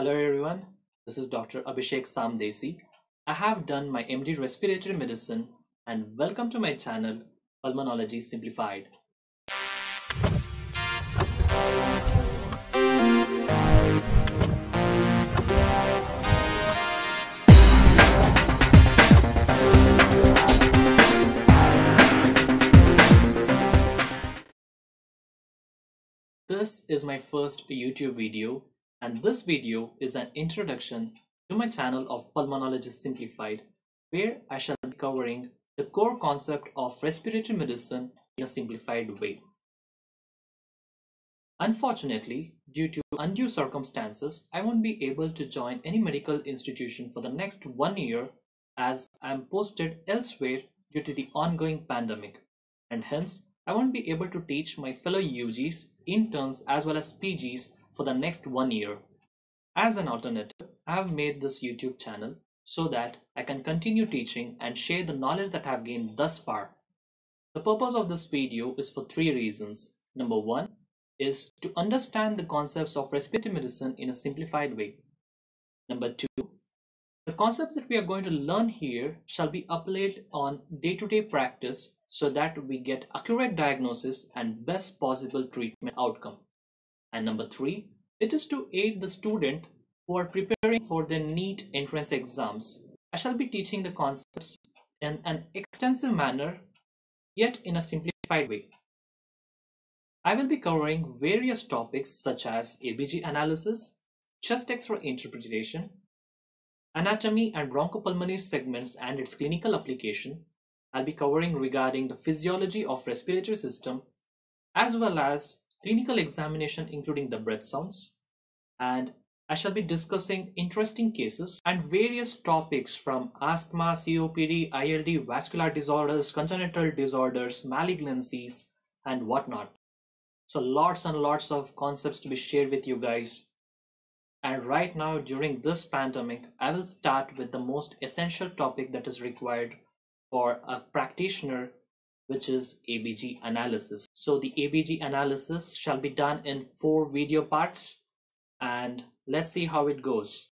Hello everyone, this is Dr. Abhishek Samdesi. I have done my MD Respiratory Medicine and welcome to my channel Pulmonology Simplified. This is my first YouTube video and this video is an introduction to my channel of Pulmonology Simplified where I shall be covering the core concept of respiratory medicine in a simplified way. Unfortunately, due to undue circumstances, I won't be able to join any medical institution for the next one year as I am posted elsewhere due to the ongoing pandemic and hence I won't be able to teach my fellow UGs, interns as well as PGs for the next one year. As an alternative, I have made this YouTube channel so that I can continue teaching and share the knowledge that I have gained thus far. The purpose of this video is for three reasons. Number one is to understand the concepts of respiratory medicine in a simplified way. Number two, the concepts that we are going to learn here shall be applied on day-to-day -day practice so that we get accurate diagnosis and best possible treatment outcome. And number three, it is to aid the student who are preparing for their NEET entrance exams. I shall be teaching the concepts in an extensive manner, yet in a simplified way. I will be covering various topics such as ABG analysis, chest x-ray interpretation, anatomy and bronchopulmonary segments and its clinical application. I'll be covering regarding the physiology of respiratory system as well as clinical examination including the breath sounds, and I shall be discussing interesting cases and various topics from asthma, COPD, ILD, vascular disorders, congenital disorders, malignancies, and whatnot. So lots and lots of concepts to be shared with you guys. And right now during this pandemic, I will start with the most essential topic that is required for a practitioner which is ABG analysis. So the ABG analysis shall be done in four video parts and let's see how it goes.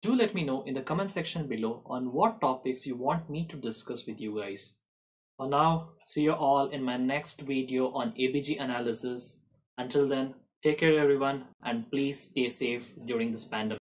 Do let me know in the comment section below on what topics you want me to discuss with you guys. For now, see you all in my next video on ABG analysis. Until then, take care everyone and please stay safe during this pandemic.